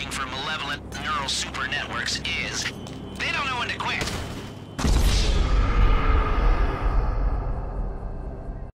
working for malevolent neural super networks is